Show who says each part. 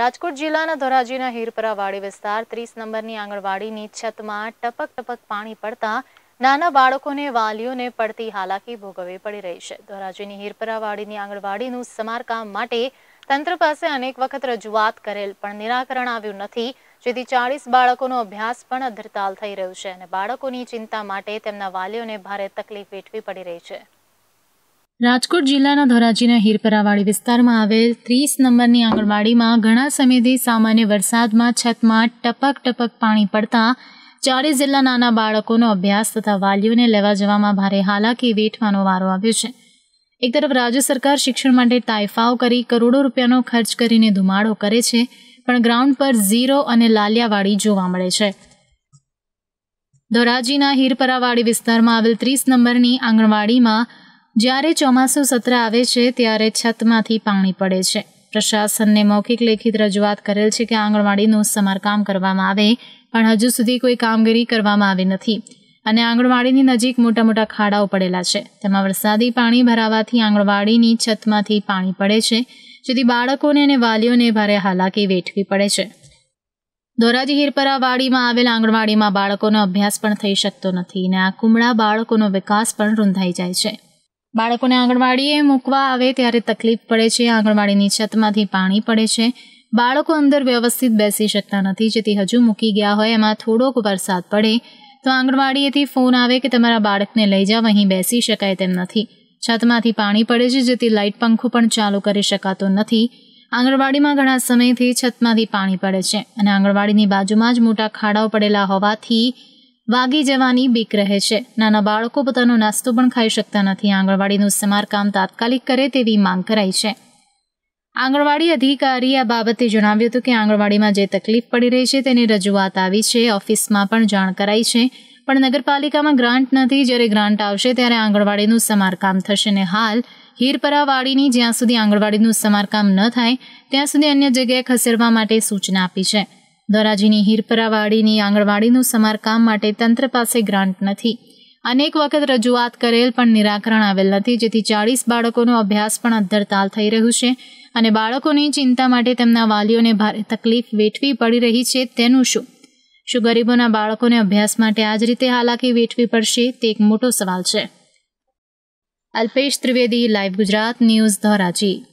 Speaker 1: રાજકોટ જિલ્લાના ધોરાજીના હીરપરા વાડી વિસ્તાર ત્રીસ નંબરની આંગણવાડીની છતમાં ટપક ટપક પાણી પડતા નાના બાળકોને વાલીઓને પડતી હાલાકી ભોગવવી પડી રહી છે. ધોરાજીની હીરપરા વાડીની આંગણવાડીનું સમારકામ માટે તંત્ર પાસે અનેક વખત રજૂઆત કરેલ, પણ નિરાકરણ આવ્યું નથી, જેથી ચાળીસ બાળકોનો અભ્યાસ પણ અધરતાલ થઈ રહ્યું છે અને બાળકોની ચિંતા માટે તેમના વાલીઓને ભારે તકલીફ વેઠવી પડી રહી છે. રાજકોટ જિલ્લાના ધોરાજીના હીરપરાવાડી વિસ્તારમાં આવેલ ત્રીસ નંબરની આંગણવાડીમાં ઘણા સમયથી સામાન્ય વરસાદમાં છતમાં ટપક ટપક પાણી પડતા ચાલીસ જિલ્લા નાના બાળકોનો અભ્યાસ તથા વાલીઓને લેવા જવામાં ભારે હાલાકી વેઠવાનો વારો આવ્યો છે. એક તરફ રાજ્ય સરકાર શિક્ષણ માટે તાઇફાઓ કરી, કરોડો રૂપિયાનો ખર્ચ કરીને ધુમાડો કરે છે, પણ ગ્રાઉન્ડ પર ઝીરો અને લાલિયાવાડી જોવા મળે છે. ધોરાજીના હીરપરાવાડી વિસ્તારમાં આવેલ ત્રીસ નંબરની આંગણવાડીમાં જ્યારે ચોમાસું સત્ર આવે છે, ત્યારે છતમાંથી પાણી પડે છે. પ્રશાસનને મૌખિક લેખિત રજૂઆત કરેલ છે કે આંગણવાડીનું સમારકામ કરવામાં આવે, પણ હજુ સુધી કોઈ કામગીરી કરવામાં આવી નથી. અને આંગણવાડીની નજીક મોટા મોટા ખાડાઓ પડેલા છે. તેમાં વરસાદી પાણી ભરાવાથી આંગણવાડીની છતમાંથી પાણી પડે છે, જેથી બાળકોને અને વાલીઓને ભારે હાલાકી વેઠવી પડે છે. ધોરાજી હિરપરા વાડીમાં આવેલ આંગણવાડીમાં બાળકોનો અભ્યાસ પણ થઈ શકતો નથી અને આ કુમળા બાળકોનો વિકાસ પણ રૂંધાઈ જાય છે. બાળકોને આંગણવાડીએ મૂકવા આવે ત્યારે તકલીફ પડે છે. આંગણવાડીની છતમાંથી પાણી પડે છે. બાળકો અંદર વ્યવસ્થિત બેસી શકતા નથી. જેથી હજુ મૂકી ગયા હોય, એમાં થોડોક વરસાદ પડે, તો આંગણવાડીએથી ફોન આવે કે તમારા બાળકને લઈ જાવ અહીં બેસી શકાય તેમ નથી. છતમાંથી પાણી પડે છે, જેથી લાઇટ પંખો પણ ચાલુ કરી શકાતો નથી. આંગણવાડીમાં ઘણા સમયથી છતમાંથી પાણી પડે છે અને આંગણવાડીની બાજુમાં જ મોટા ખાડાઓ પડેલા હોવાથી વાગી જવાની બીક રહે છે. નાના બાળકો પોતાનો નાસ્તો પણ ખાઈ શકતા નથી. આંગણવાડીનું સમારકામ તાત્કાલિક કરે તેવી માંગ કરાઈ છે. આંગણવાડી અધિકારી આ બાબતે જણાવ્યું હતું કે આંગણવાડીમાં જે તકલીફ પડી રહી છે તેની રજૂઆત આવી છે. ઓફિસમાં પણ જાણ કરાઈ છે. પણ નગરપાલિકામાં ગ્રાન્ટ નથી. જ્યારે ગ્રાન્ટ આવશે ત્યારે આંગણવાડીનું સમારકામ થશે ને હાલ હીરપરાવાડીની જ્યાં સુધી આંગણવાડીનું સમારકામ ન થાય, ત્યાં સુધી અન્ય જગ્યાએ ખસેડવા માટે સૂચના આપી છે. ધોરાજીની હીરપરાવાડીની આંગણવાડીનું સમારકામ માટે તંત્ર પાસે ગ્રાન્ટ નથી. અનેક વખત રજૂઆત કરેલ પણ નિરાકરણ આવેલ નથી, જેથી ચાળીસ બાળકોનો અભ્યાસ પણ અદ્ધરતાલ થઈ રહ્યું છે અને બાળકોની ચિંતા માટે તેમના વાલીઓને ભારે તકલીફ વેઠવી પડી રહી છે. તેનું શું? શું ગરીબોના બાળકોને અભ્યાસ માટે આ જ રીતે હાલાકી વેઠવી પડશે? તે એક મોટો સવાલ છે. Alpesh Trivedi, live Gujarat news Dhoraji.